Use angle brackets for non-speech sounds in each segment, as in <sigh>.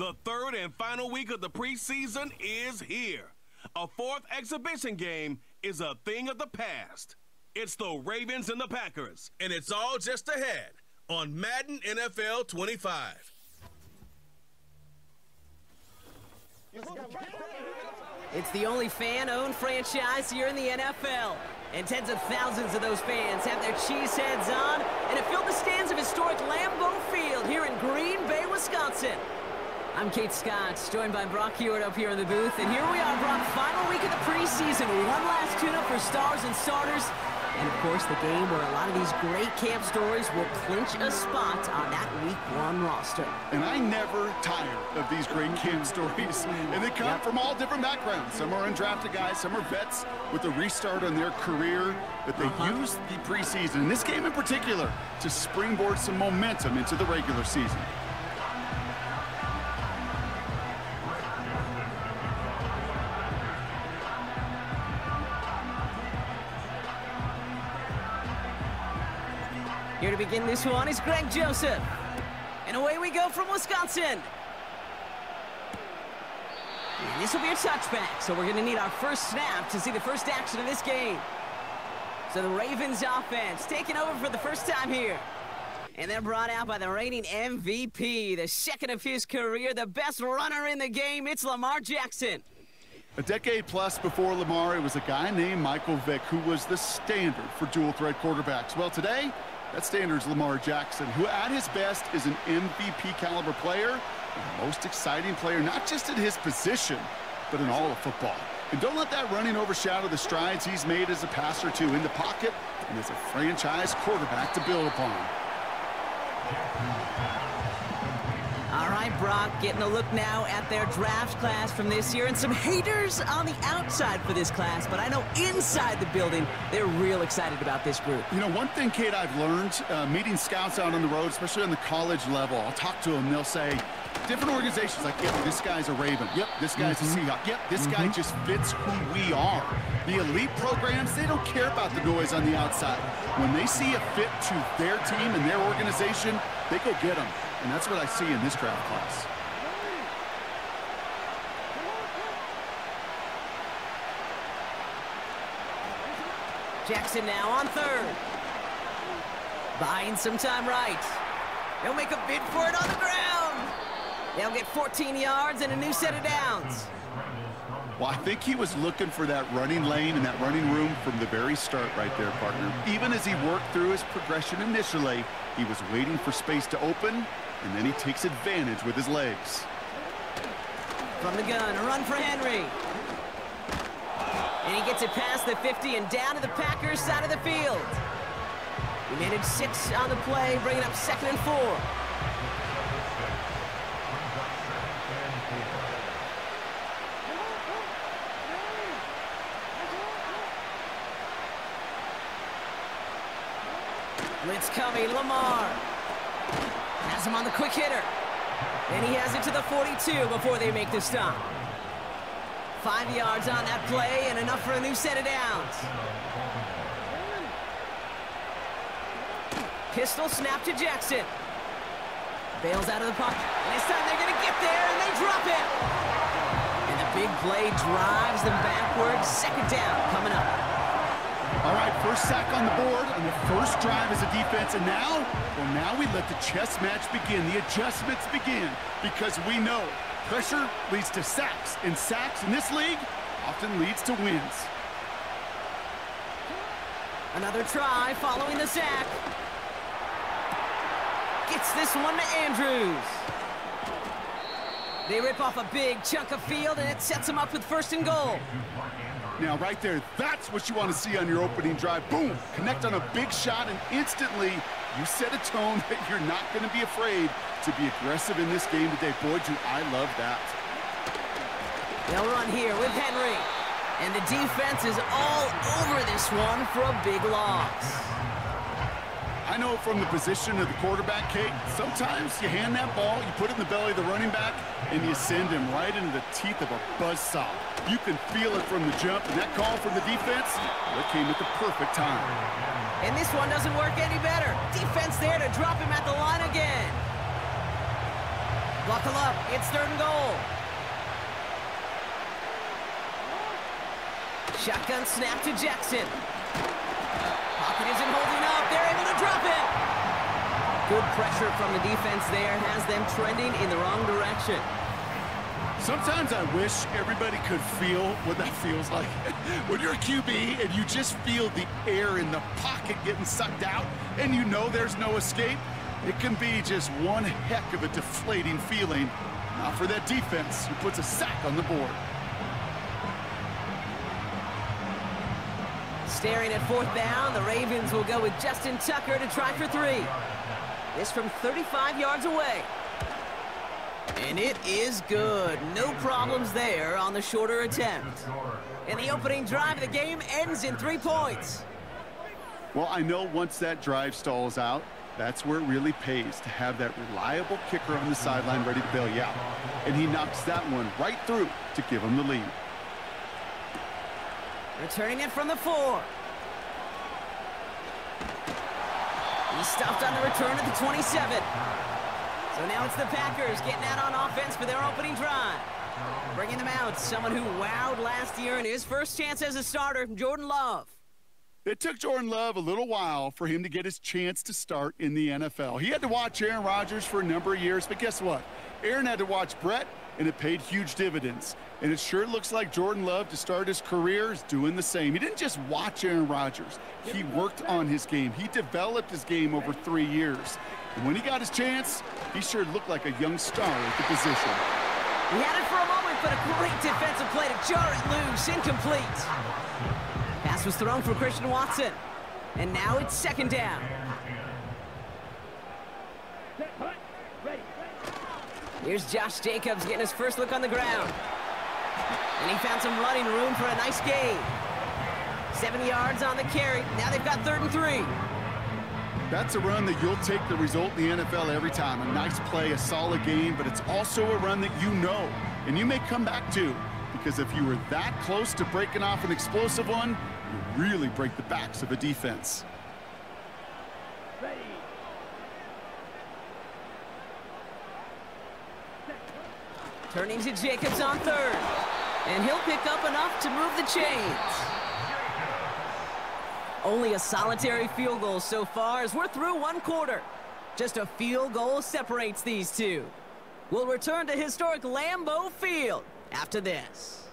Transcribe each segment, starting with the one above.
The third and final week of the preseason is here. A fourth exhibition game is a thing of the past. It's the Ravens and the Packers, and it's all just ahead on Madden NFL 25. It's the only fan-owned franchise here in the NFL. And tens of thousands of those fans have their cheese heads on and have filled the stands of historic Lambeau Field here in Green Bay, Wisconsin. I'm Kate Scott, joined by Brock Huard up here in the booth. And here we are, Brock, final week of the preseason. One last tune-up for stars and starters. And, of course, the game where a lot of these great camp stories will clinch a spot on that Week 1 roster. And I never tire of these great camp stories. <laughs> And they come yep. from all different backgrounds. Some are undrafted guys, some are vets with a restart on their career. But they uh -huh. use the preseason, in this game in particular, to springboard some momentum into the regular season. Here to begin this one is Greg Joseph. And away we go from Wisconsin. And this will be a touchback, so we're going to need our first snap to see the first action of this game. So the Ravens offense taking over for the first time here. And they're brought out by the reigning MVP, the second of his career, the best runner in the game. It's Lamar Jackson. A decade plus before Lamar, it was a guy named Michael Vick who was the standard for dual-threat quarterbacks. Well, today, that standard's Lamar Jackson, who at his best is an MVP caliber player, the most exciting player, not just in his position, but in all of football. And don't let that running overshadow the strides he's made as a passer, too, in the pocket and as a franchise quarterback to build upon. All right, Brock, getting a look now at their draft class from this year, and some haters on the outside for this class, but I know inside the building, they're real excited about this group. You know, one thing, Kate, I've learned, uh, meeting scouts out on the road, especially on the college level, I'll talk to them, they'll say, different organizations like, yep, this guy's a Raven. Yep, this guy's mm -hmm. a mm-hmm. Seahawk. Yep, this mm -hmm. guy mm-hmm. just fits who we are. The elite programs, they don't care about the noise on the outside. When they see a fit to their team and their organization, they go get them. And that's what I see in this draft class. Jackson now on third. Buying some time right. They'll make a bid for it on the ground. They'll get 14 yards and a new set of downs. Well, I think he was looking for that running lane and that running room from the very start right there, partner. Even as he worked through his progression initially, he was waiting for space to open, and then he takes advantage with his legs. From the gun, a run for Henry. And he gets it past the 50 and down to the Packers side of the field. He managed six on the play, bringing up second and four. Blitz coming, Lamar has him on the quick hitter. And he has it to the 42 before they make the stop. Five yards on that play and enough for a new set of downs. Pistol snap to Jackson. Bails out of the pocket. And this time they're going to get there and they drop it. And the big play drives them backwards. Second down coming up. All right, first sack on the board on the first drive as a defense. And now, well, now we let the chess match begin. The adjustments begin because we know pressure leads to sacks. And sacks in this league often leads to wins. Another try following the sack. Gets this one to Andrews. They rip off a big chunk of field, and it sets them up with first and goal. Now, right there, that's what you want to see on your opening drive. Boom! Connect on a big shot, and instantly you set a tone <laughs> that you're not going to be afraid to be aggressive in this game today. Boy, do I love that. They'll run here with Henry. And the defense is all over this one for a big loss. I know from the position of the quarterback, Kate, sometimes you hand that ball, you put it in the belly of the running back, and you send him right into the teeth of a buzzsaw. You can feel it from the jump, and that call from the defense, that came at the perfect time. And this one doesn't work any better. Defense there to drop him at the line again. Buckle up. It's third and goal. Shotgun snap to Jackson. Pocket isn't holding up. They're drop it. Good pressure from the defense there has them trending in the wrong direction. Sometimes I wish everybody could feel what that feels like. <laughs> when you're a QB and you just feel the air in the pocket getting sucked out and you know there's no escape, it can be just one heck of a deflating feeling. Not for that defense who puts a sack on the board. Staring at fourth down, the Ravens will go with Justin Tucker to try for three. This from 35 yards away. And it is good. No problems there on the shorter attempt. And the opening drive of the game ends in three points. Well, I know once that drive stalls out, that's where it really pays to have that reliable kicker on the sideline ready to bail you out. And he knocks that one right through to give him the lead. Returning it from the four. He stopped on the return at the 27. So now it's the Packers getting out on offense for their opening drive. Bringing them out, someone who wowed last year in his first chance as a starter, Jordan Love. It took Jordan Love a little while for him to get his chance to start in the NFL. He had to watch Aaron Rodgers for a number of years, but guess what? Aaron had to watch Brett, and it paid huge dividends. And it sure looks like Jordan Love to start his career is doing the same. He didn't just watch Aaron Rodgers. He worked on his game. He developed his game over three years. And when he got his chance, he sure looked like a young star at the position. He had it for a moment, but a great defensive play to jar it loose, incomplete. Pass was thrown for Christian Watson. And now it's second down. Here's Josh Jacobs getting his first look on the ground. And he found some running room for a nice gain. Seven yards on the carry. Now they've got third and three. That's a run that you'll take the result in the NFL every time. A nice play, a solid game, but it's also a run that you know and you may come back to because if you were that close to breaking off an explosive one, you really break the backs of a defense. Turning to Jacobs on third. And he'll pick up enough to move the chains. Only a solitary field goal so far as we're through one quarter. Just a field goal separates these two. We'll return to historic Lambeau Field after this.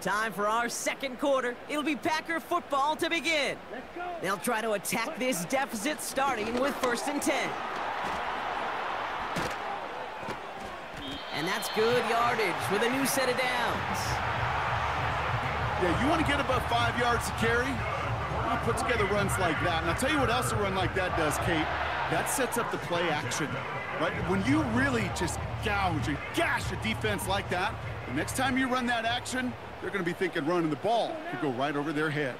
Time for our second quarter. It'll be Packer football to begin. They'll try to attack this deficit starting with first and 10. And that's good yardage with a new set of downs. Yeah, you want to get above five yards to carry? You put together runs like that. And I'll tell you what else a run like that does, Kate. That sets up the play action, right? When you really just gouge and gash a defense like that, the next time you run that action, they're going to be thinking running the ball could go right over their head.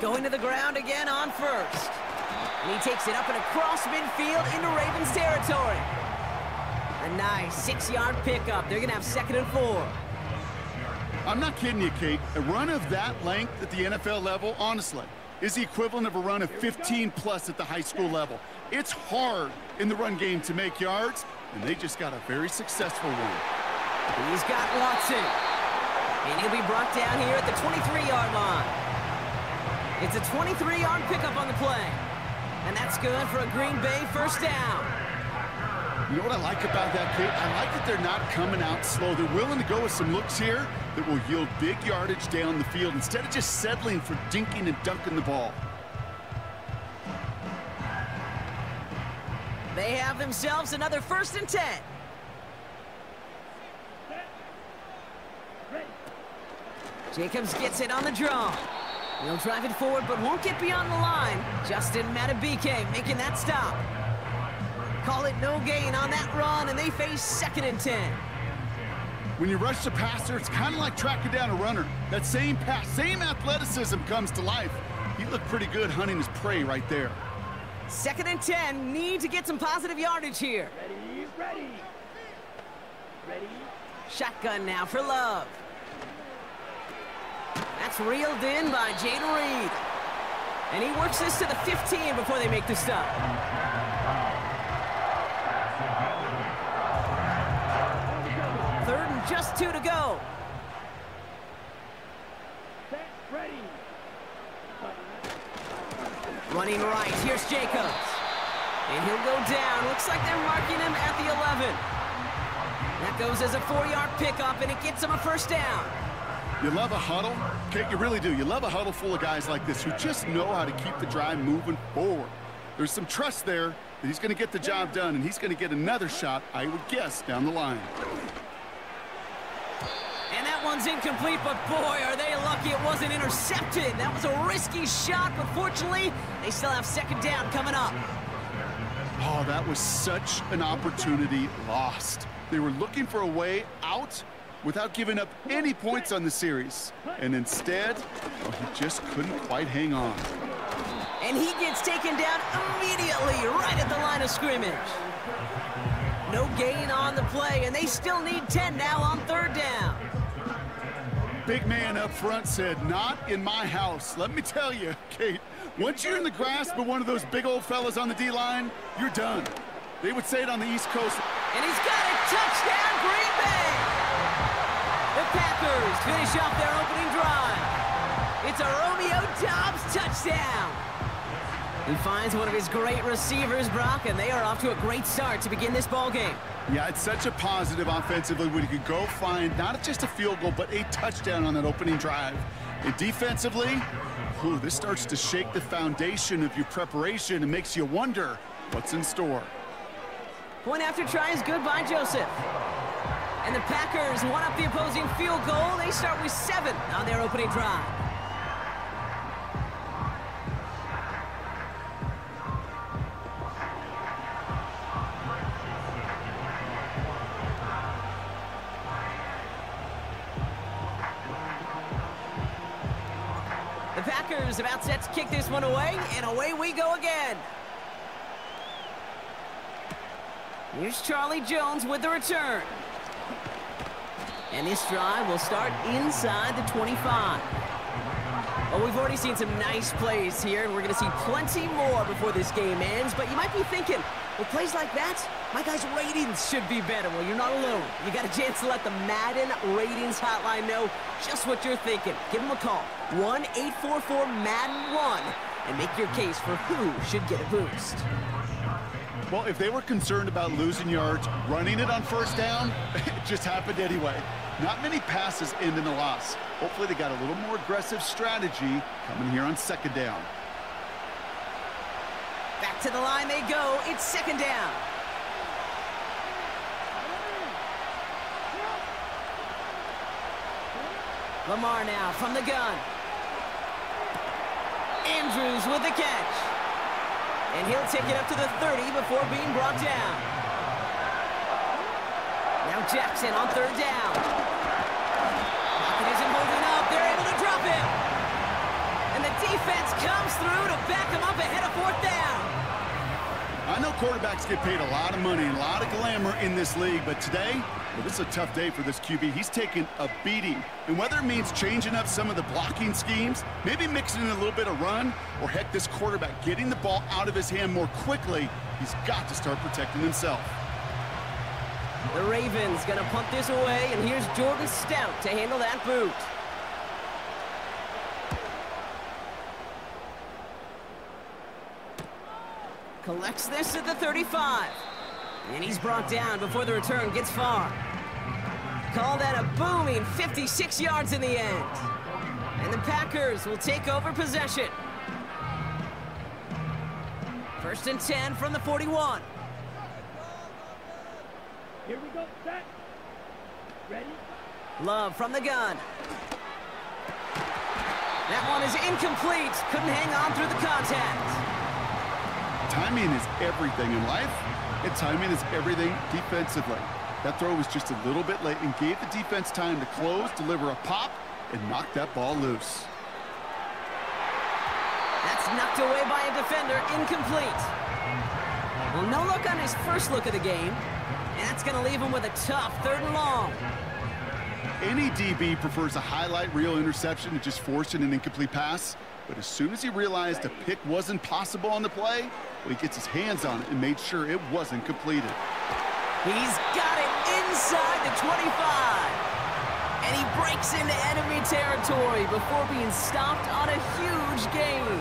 Going to the ground again on first. And he takes it up and across midfield into Ravens territory. A nice six-yard pickup. They're going to have second and four. I'm not kidding you, Kate. A run of that length at the NFL level, honestly, is the equivalent of a run of 15-plus at the high school level. It's hard in the run game to make yards, and they just got a very successful one. He's got Watson. And he'll be brought down here at the 23-yard line. It's a 23-yard pickup on the play. And that's good for a Green Bay first down. You know what I like about that, Kate? I like that they're not coming out slow. They're willing to go with some looks here that will yield big yardage down the field instead of just settling for dinking and dunking the ball. They have themselves another first and 10. Jacobs gets it on the draw. He'll drive it forward, but won't get beyond the line. Justin Madubuike making that stop. Call it no gain on that run, and they face second and 10. When you rush the passer, it's kind of like tracking down a runner. That same pass, same athleticism comes to life. He looked pretty good hunting his prey right there. Second and 10, need to get some positive yardage here. Ready, Ready, ready. Shotgun now for Love. That's reeled in by Jayden Reed. And he works this to the 15 before they make the stop. Third and just two to go. Running right, here's Jacobs. And he'll go down. Looks like they're marking him at the 11. That goes as a four-yard pickup, and it gets him a first down. You love a huddle? Okay, you really do. You love a huddle full of guys like this who just know how to keep the drive moving forward. There's some trust there that he's going to get the job done, and he's going to get another shot, I would guess, down the line. And that one's incomplete, but boy, are they lucky it wasn't intercepted. That was a risky shot, but fortunately, they still have second down coming up. Oh, that was such an opportunity lost. They were looking for a way out without giving up any points on the series. And instead, well, he just couldn't quite hang on. And he gets taken down immediately right at the line of scrimmage. No gain on the play, and they still need 10 now on third down. Big man up front said, not in my house. Let me tell you, <laughs> Kate, once you're in the grasp of one of those big old fellas on the D-line, you're done. They would say it on the East Coast. And he's got a touchdown, Green Bay! Finish off their opening drive. It's a Romeo Doubs touchdown. He finds one of his great receivers, Brock, and they are off to a great start to begin this ball game. Yeah, it's such a positive offensively when you could go find not just a field goal, but a touchdown on that opening drive. And defensively, whew, this starts to shake the foundation of your preparation and makes you wonder what's in store. Point after try is good by Joseph. And the Packers one up the opposing field goal. They start with seven on their opening drive. The Packers about set to kick this one away, and away we go again. Here's Charlie Jones with the return. And this drive will start inside the 25. Well, we've already seen some nice plays here, and we're going to see plenty more before this game ends. But you might be thinking, well, plays like that, my guys' ratings should be better. Well, you're not alone. You got a chance to let the Madden Ratings Hotline know just what you're thinking. Give them a call, 1-844-MADDEN-1, and make your case for who should get a boost. Well, if they were concerned about losing yards, running it on first down, <laughs> it just happened anyway. Not many passes end in a loss. Hopefully they got a little more aggressive strategy coming here on second down. Back to the line they go. It's second down. Lamar now from the gun. Andrews with the catch. And he'll take it up to the 30 before being brought down. Now Jackson on third down. Pocket isn't holding up. They're able to drop him. And the defense comes through to back him up ahead of fourth down. I know quarterbacks get paid a lot of money a lot of glamour in this league, but today, well, this is a tough day for this QB. He's taking a beating. And whether it means changing up some of the blocking schemes, maybe mixing in a little bit of run, or heck, this quarterback getting the ball out of his hand more quickly, he's got to start protecting himself. The Ravens gonna punt this away, and here's Jordan Stout to handle that boot. Collects this at the 35. And he's brought down before the return gets far. Call that a booming 56 yards in the end. And the Packers will take over possession. First and 10 from the 41. Here we go, set. Ready? Love from the gun. That one is incomplete. Couldn't hang on through the contact. Timing is everything in life, and timing is everything defensively. That throw was just a little bit late and gave the defense time to close, deliver a pop, and knock that ball loose. That's knocked away by a defender, incomplete. Well, no look on his first look of the game. And that's going to leave him with a tough third and long. Any DB prefers a highlight reel interception to just forcing an incomplete pass. But as soon as he realized a pick wasn't possible on the play, well, he gets his hands on it and made sure it wasn't completed. He's got it inside the 25. And he breaks into enemy territory before being stopped on a huge gain.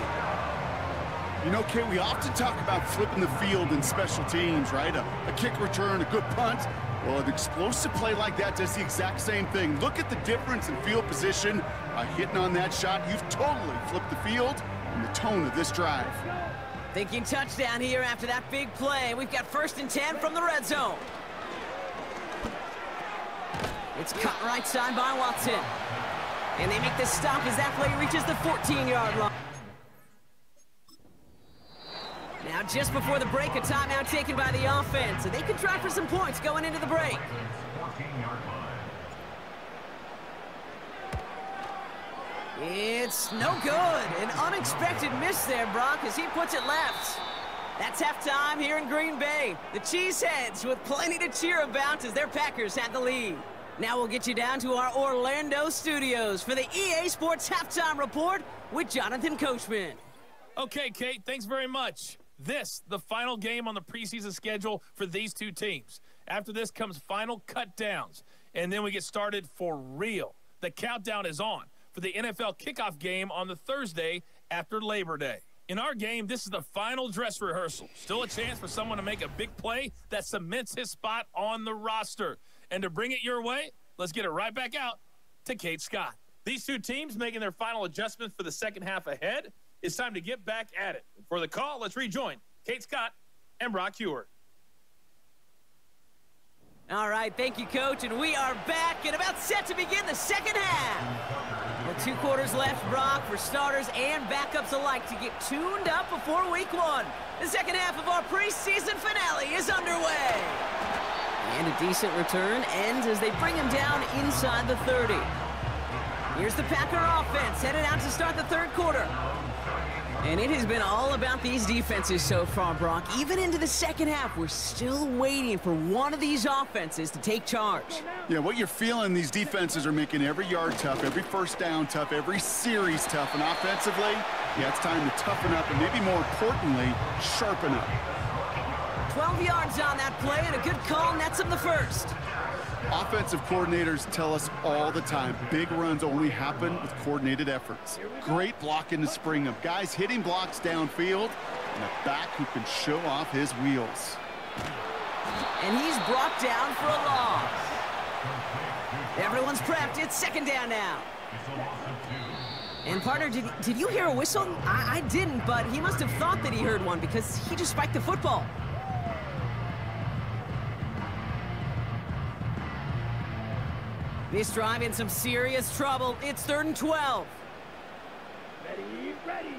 You know, Kate, we often talk about flipping the field in special teams, right? A, a kick return, a good punt. Well, an explosive play like that does the exact same thing. Look at the difference in field position. By hitting on that shot, you've totally flipped the field and the tone of this drive. Thinking touchdown here after that big play. We've got first and 10 from the red zone. It's cut right side by Watson. And they make the stop as that play reaches the 14-yard line. Now, just before the break, a timeout taken by the offense, and they could try for some points going into the break. It's no good. An unexpected miss there, Brock, as he puts it left. That's halftime here in Green Bay. The Cheeseheads with plenty to cheer about as their Packers have the lead. Now we'll get you down to our Orlando studios for the EA Sports Halftime Report with Jonathan Coachman. Okay, Kate, thanks very much. This, the final game on the preseason schedule for these two teams. After this comes final cut downs, and then we get started for real. The countdown is on for the NFL kickoff game on the Thursday after Labor Day. In our game, this is the final dress rehearsal. Still a chance for someone to make a big play that cements his spot on the roster. And to bring it your way, let's get it right back out to Kate Scott. These two teams making their final adjustments for the second half ahead. It's time to get back at it. For the call, let's rejoin Kate Scott and Brock Huard. All right, thank you, Coach, and we are back and about set to begin the second half. With two quarters left, Brock, for starters and backups alike to get tuned up before week one. The second half of our preseason finale is underway. And a decent return ends as they bring him down inside the 30. Here's the Packer offense headed out to start the third quarter. And it has been all about these defenses so far, Brock. Even into the second half, we're still waiting for one of these offenses to take charge. Yeah, what you're feeling, these defenses are making every yard tough, every first down tough, every series tough. And offensively, yeah, it's time to toughen up and maybe more importantly, sharpen up. 12 yards on that play and a good call nets him the first. Offensive coordinators tell us all the time, big runs only happen with coordinated efforts. Great block in the spring of Guys hitting blocks downfield, and a back who can show off his wheels. And he's brought down for a loss. Everyone's prepped. It's second down now. And partner, did, did you hear a whistle? I, I didn't, but he must have thought that he heard one because he just spiked the football. This drive in some serious trouble. It's third and 12. Ready, ready.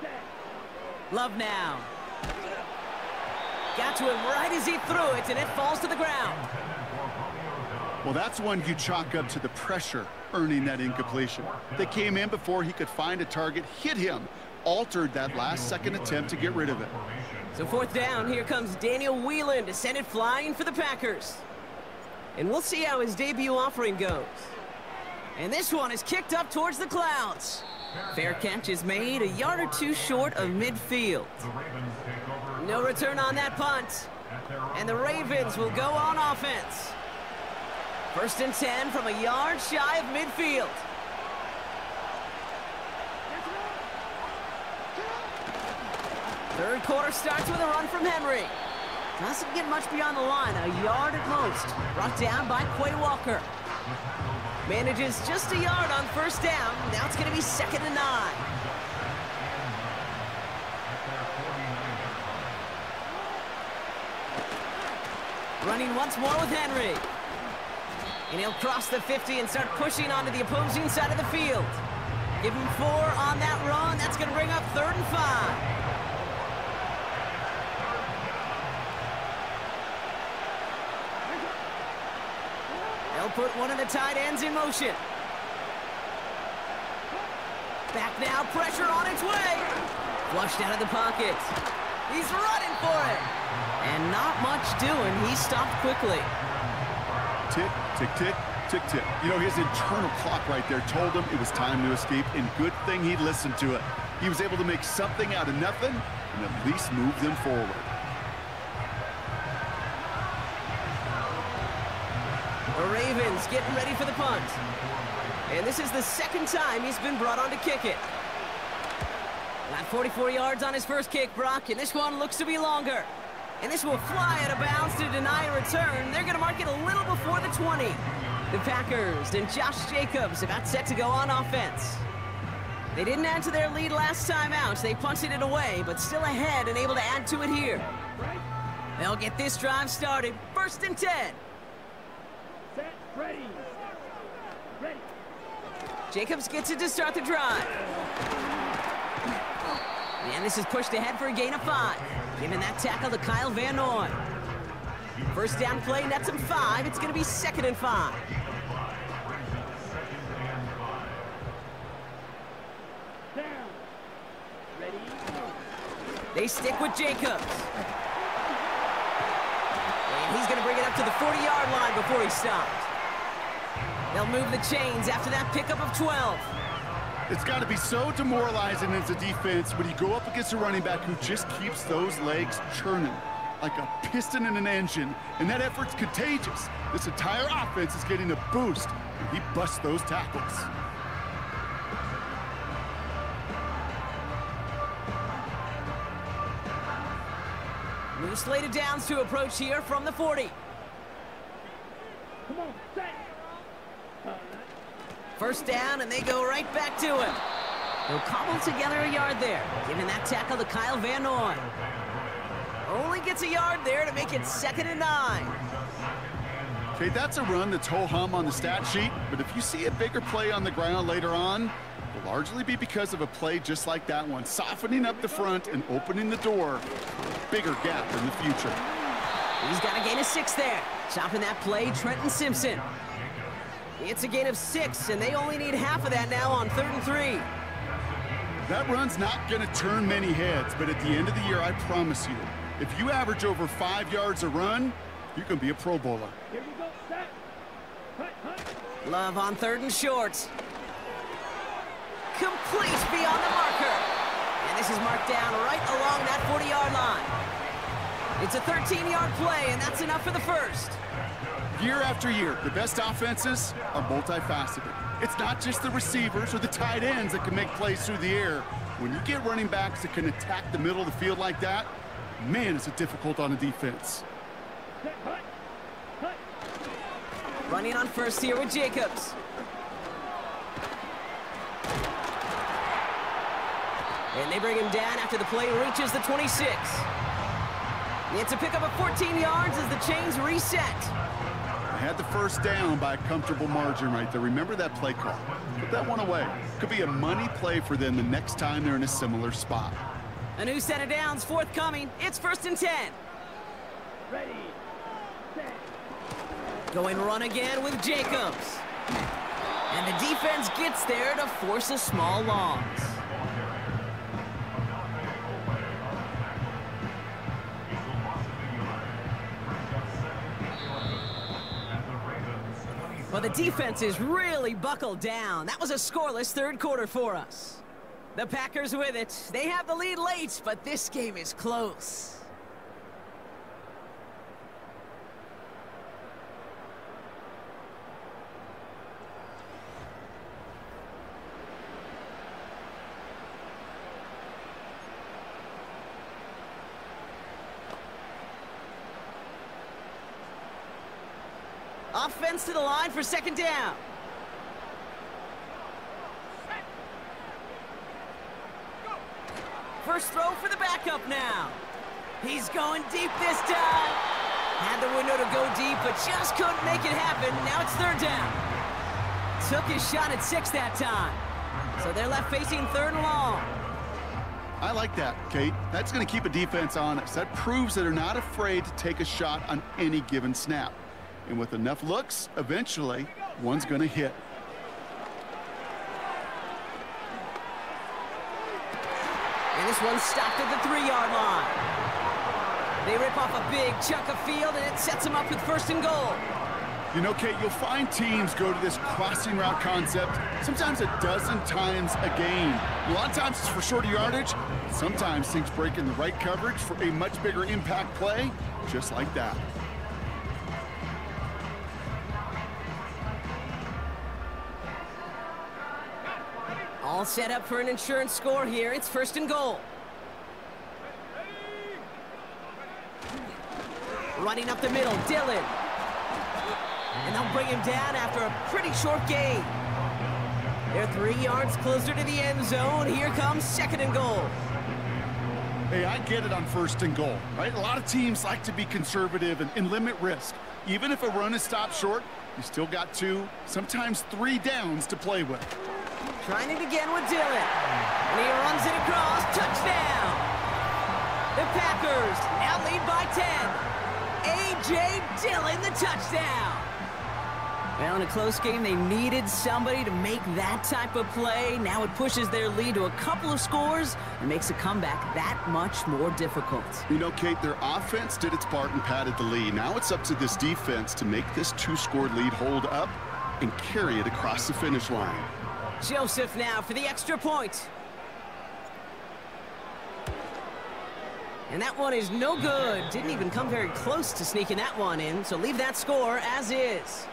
Set. Love now. Got to him right as he threw it, and it falls to the ground. Well, that's one you chalk up to the pressure earning that incompletion. They came in before he could find a target, hit him, altered that last second attempt to get rid of it. So fourth down, here comes Daniel Whelan to send it flying for the Packers. And we'll see how his debut offering goes. And this one is kicked up towards the clouds. Fair catch is made a yard or two short of midfield. No return on that punt. And the Ravens will go on offense. First and 10 from a yard shy of midfield. Third quarter starts with a run from Henry. Doesn't get much beyond the line, a yard at most. Brought down by Quay Walker. Manages just a yard on first down. Now it's going to be second and nine. Running once more with Henry. And he'll cross the 50 and start pushing onto the opposing side of the field. Give him four on that run. That's going to bring up third and five. They'll put one of the tight ends in motion. Back now, pressure on its way. Flushed out of the pocket. He's running for it. And not much doing. He stopped quickly. Tick, tick, tick, tick, tick. You know, his internal clock right there told him it was time to escape, and good thing he listened to it. He was able to make something out of nothing and at least move them forward. Getting ready for the punt. And this is the second time he's been brought on to kick it. Got 44 yards on his first kick, Brock, and this one looks to be longer. And this will fly out of bounds to deny a return. They're going to mark it a little before the 20. The Packers and Josh Jacobs about set to go on offense. They didn't add to their lead last time out. They punted it away, but still ahead and able to add to it here. They'll get this drive started. First and 10. Ready. Ready. Jacobs gets it to start the drive. And this is pushed ahead for a gain of five. Giving that tackle to Kyle Van Noy. First down play, nets him five. It's going to be second and five. They stick with Jacobs. And he's going to bring it up to the 40-yard line before he stops. They'll move the chains after that pickup of 12. It's got to be so demoralizing as a defense when you go up against a running back who just keeps those legs churning like a piston in an engine, and that effort's contagious. This entire offense is getting a boost, and he busts those tackles. New slated downs to approach here from the 40. Come on. Set. First down, and they go right back to him. They'll cobble together a yard there, giving that tackle to Kyle Van Noy. Only gets a yard there to make it second and nine. Okay, that's a run that's ho-hum on the stat sheet, but if you see a bigger play on the ground later on, it'll largely be because of a play just like that one, softening up the front and opening the door for a bigger gap in the future. He's got a gain of six there. Chopping that play, Trenton Simpson. It's a gain of six, and they only need half of that now on third and three. That run's not going to turn many heads, but at the end of the year, I promise you, if you average over five yards a run, you can be a Pro Bowler. here we go. Set. Hut, hut. Love on third and short. Complete beyond the marker. And this is marked down right along that 40-yard line. It's a 13-yard play, and that's enough for the first. Year after year, the best offenses are multifaceted. It's not just the receivers or the tight ends that can make plays through the air. When you get running backs that can attack the middle of the field like that, man, is it difficult on a defense. Running on first here with Jacobs. And they bring him down after the play reaches the 26. It's a pickup of 14 yards as the chains reset. They had the first down by a comfortable margin right there. Remember that play call. Put that one away. Could be a money play for them the next time they're in a similar spot. A new set of downs forthcoming. It's first and 10. Ready. Set. Going run again with Jacobs. And the defense gets there to force a small loss. Defense is really buckled down. That was a scoreless third quarter for us. The Packers with it. They have the lead late, but this game is close. Offense to the line for second down. First throw for the backup now. He's going deep this time. Had the window to go deep, but just couldn't make it happen. Now it's third down. Took his shot at six that time. So they're left facing third and long. I like that, Kate. That's going to keep a defense honest. That proves that they're not afraid to take a shot on any given snap. And with enough looks, eventually, one's going to hit. And this one stopped at the three-yard line. They rip off a big chunk of field, and it sets them up with first and goal. You know, Kate, you'll find teams go to this crossing route concept sometimes a dozen times a game. A lot of times it's for shorter yardage. Sometimes things break in the right coverage for a much bigger impact play, just like that. All set up for an insurance score here. It's first and goal. Running up the middle, Dillon. And they'll bring him down after a pretty short gain. They're three yards closer to the end zone. Here comes second and goal. Hey, I get it on first and goal, right? A lot of teams like to be conservative and, and limit risk. Even if a run is stopped short, you still got two, sometimes three downs to play with. Trying it again with Dillon. And he runs it across. Touchdown! The Packers now lead by 10. A.J. Dillon, the touchdown. Well, in a close game, they needed somebody to make that type of play. Now it pushes their lead to a couple of scores and makes a comeback that much more difficult. You know, Kate, their offense did its part and padded the lead. Now it's up to this defense to make this two-score lead hold up and carry it across the finish line. Joseph now for the extra point. And that one is no good. Didn't even come very close to sneaking that one in, so leave that score as is.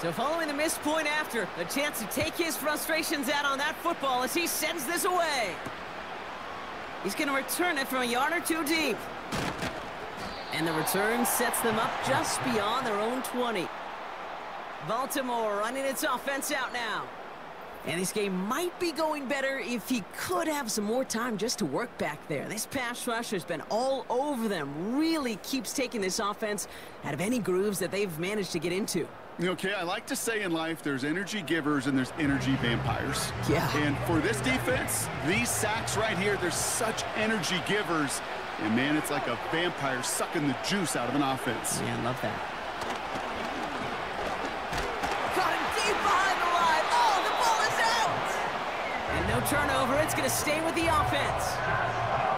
So following the missed point after, a chance to take his frustrations out on that football as he sends this away. He's going to return it from a yard or two deep. And the return sets them up just beyond their own 20. Baltimore running its offense out now. And this game might be going better if he could have some more time just to work back there. This pass rush has been all over them. Really keeps taking this offense out of any grooves that they've managed to get into. Okay, I like to say in life there's energy givers and there's energy vampires. Yeah. And for this defense, these sacks right here, they're such energy givers. And man, it's like a vampire sucking the juice out of an offense. Yeah, I love that. Caught him deep behind the line. Oh, the ball is out! And no turnover. It's going to stay with the offense.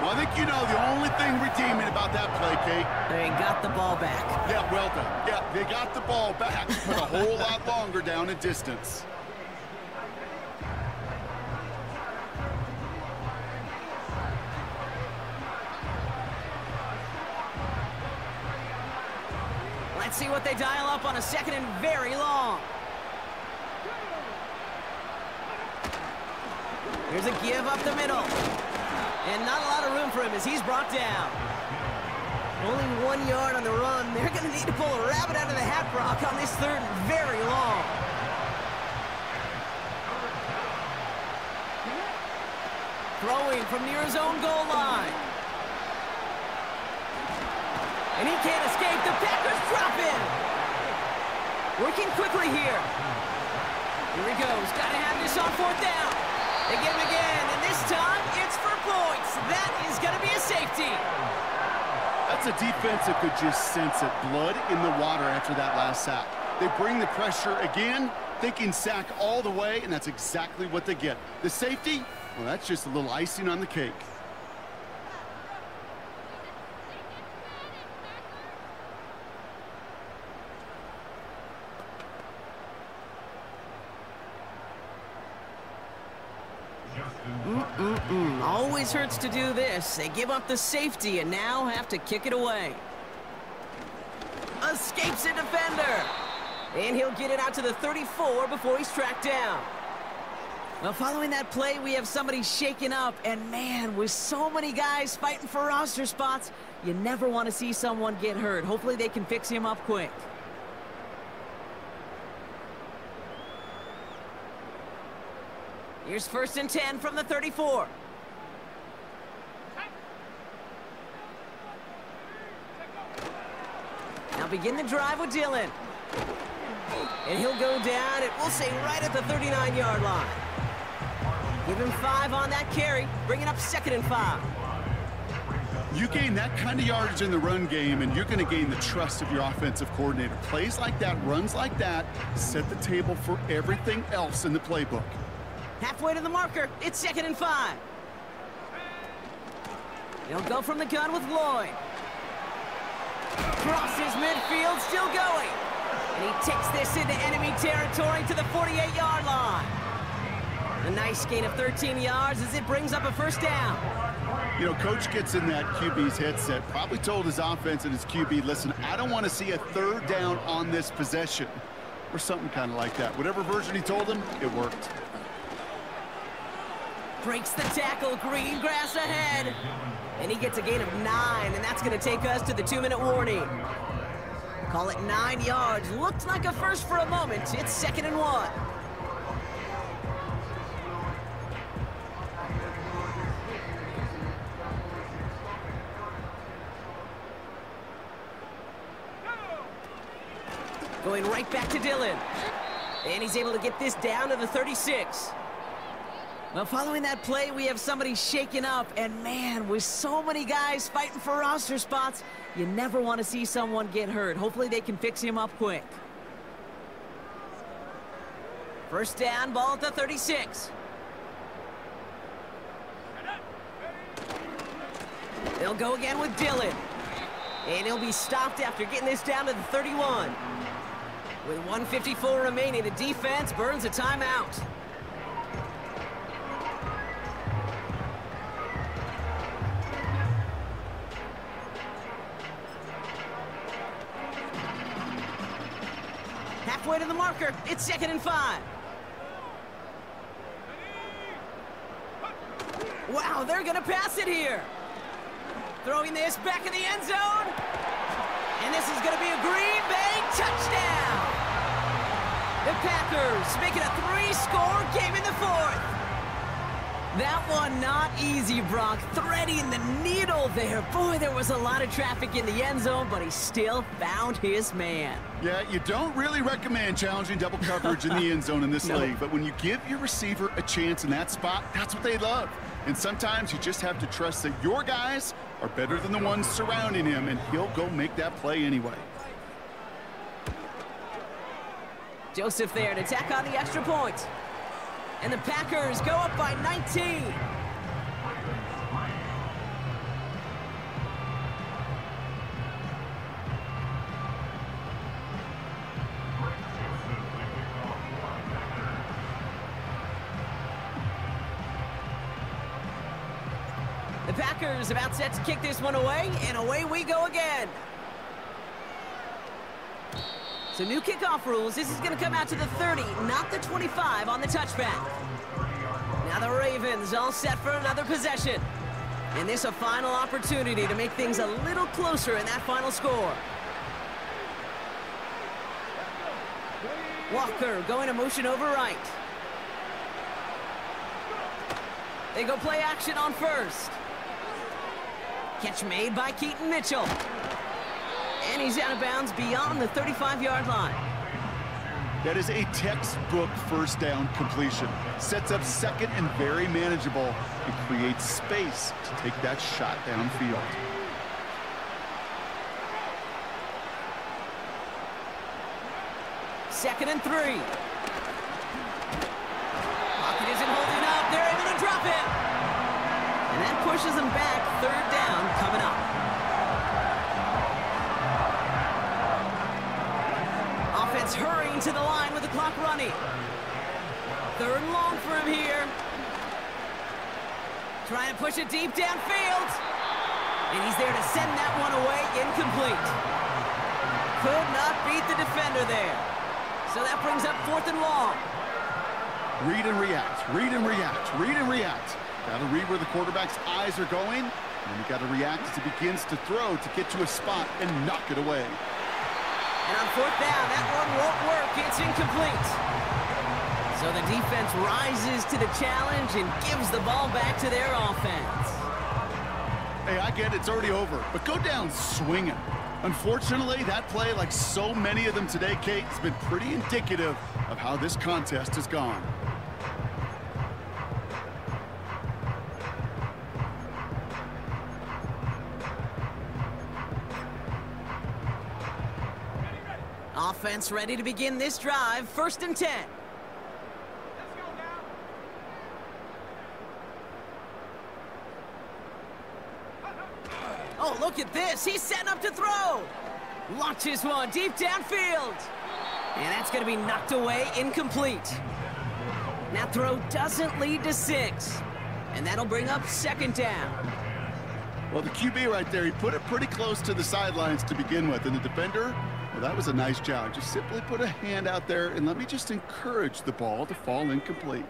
Well, I think you know the only thing redeeming about that play, Kate. They got the ball back. Yeah, well done. Yeah, they got the ball back, but a whole lot longer down in distance. See what they dial up on a second and very long. Here's a give up the middle. And not a lot of room for him as he's brought down. Only one yard on the run. They're going to need to pull a rabbit out of the hat, Brock, on this third and very long. Throwing from near his own goal line. And he can't escape. The Packers drop in. Working quickly here. Here he goes. Got to have this on fourth down. They get him again, and this time it's for points. That is going to be a safety. That's a defense that could just sense it. Blood in the water after that last sack. They bring the pressure again, thinking sack all the way, and that's exactly what they get. The safety, well, that's just a little icing on the cake. Always hurts to do this. They give up the safety and now have to kick it away. Escapes a defender. And he'll get it out to the 34 before he's tracked down. Well, following that play, we have somebody shaken up. And man, with so many guys fighting for roster spots, you never want to see someone get hurt. Hopefully they can fix him up quick. Here's first and 10 from the 34. Begin the drive with Dillon. And he'll go down, and we'll say right at the 39-yard line. Give him five on that carry, Bring it up second and five. You gain that kind of yardage in the run game, and you're going to gain the trust of your offensive coordinator. Plays like that, runs like that, set the table for everything else in the playbook. Halfway to the marker. It's second and five. He'll go from the gun with Lloyd. Crosses midfield, still going. And he takes this into enemy territory to the 48-yard line. A nice gain of 13 yards as it brings up a first down. You know, coach gets in that QB's headset, probably told his offense and his QB, listen, I don't want to see a third down on this possession. Or something kind of like that. Whatever version he told him, it worked. Breaks the tackle, green grass ahead. And he gets a gain of nine, and that's going to take us to the two-minute warning. Call it nine yards. Looked like a first for a moment. It's second and one. Going right back to Dillon. And he's able to get this down to the 36. Well, following that play, we have somebody shaken up. And man, with so many guys fighting for roster spots, you never want to see someone get hurt. Hopefully they can fix him up quick. First down, ball at the 36. They'll go again with Dillon. And he'll be stopped after getting this down to the 31. With 154 remaining, the defense burns a timeout. It's second and five. Wow, they're gonna pass it here. Throwing this back in the end zone. And this is gonna be a Green Bay touchdown. The Packers making a three-score game in the fourth. That one not easy, Brock. Threading the needle there. Boy, there was a lot of traffic in the end zone, but he still found his man. Yeah, you don't really recommend challenging double coverage in the end zone in this <laughs> No. league, but when you give your receiver a chance in that spot, that's what they love. And sometimes you just have to trust that your guys are better than the ones surrounding him, and he'll go make that play anyway. Joseph there to tack on the extra point. And the Packers go up by 19. The Packers about set to kick this one away, and away we go again. So new kickoff rules. This is going to come out to the 30, not the 25 on the touchback. Now the Ravens all set for another possession. And this a final opportunity to make things a little closer in that final score. Walker going to motion over right. They go play action on first. Catch made by Keaton Mitchell. And he's out of bounds beyond the 35-yard line. That is a textbook first down completion. Sets up second and very manageable and creates space to take that shot downfield. Second and three. Lockett isn't holding up. They're able to drop it. And that pushes them back. Third down coming up. Hurrying to the line with the clock running. Third and long for him here. Trying to push it deep downfield. And he's there to send that one away incomplete. Could not beat the defender there. So that brings up fourth and long. Read and react, read and react, read and react. Got to read where the quarterback's eyes are going, and you got to react as he begins to throw to get to a spot and knock it away. And on fourth down, that one won't work. It's incomplete. So the defense rises to the challenge and gives the ball back to their offense. Hey, I get it, it's already over, but go down swinging. Unfortunately, that play, like so many of them today, Kate, has been pretty indicative of how this contest has gone. Offense ready to begin this drive. First and 10. Oh, look at this. He's setting up to throw. Launches one deep downfield. And that's going to be knocked away incomplete. That throw doesn't lead to six. And that'll bring up second down. Well, the QB right there, he put it pretty close to the sidelines to begin with. And the defender, well, that was a nice job. Just simply put a hand out there and let me just encourage the ball to fall incomplete.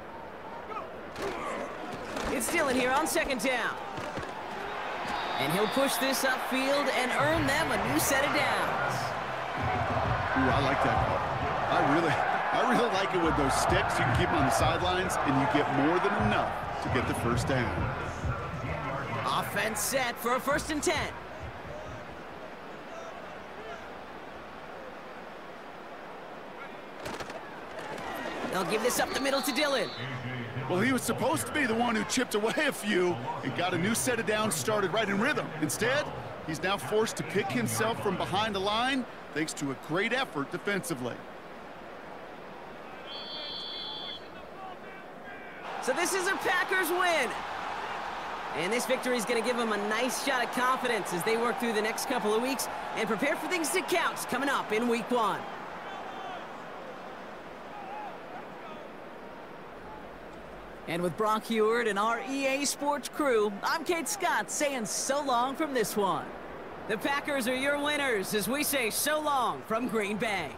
It's Dillon here on second down. And he'll push this upfield and earn them a new set of downs. Ooh, I like that call. I really, I really like it with those sticks. You can keep them on the sidelines, and you get more than enough to get the first down. Offense set for a first and 10. They'll give this up the middle to Dillon. Well, he was supposed to be the one who chipped away a few and got a new set of downs started right in rhythm. Instead, he's now forced to pick himself from behind the line thanks to a great effort defensively. So this is a Packers win. And this victory is going to give them a nice shot of confidence as they work through the next couple of weeks and prepare for things to count coming up in week one. And with Brock Huard and our EA Sports crew, I'm Kate Scott saying so long from this one. The Packers are your winners as we say so long from Green Bay.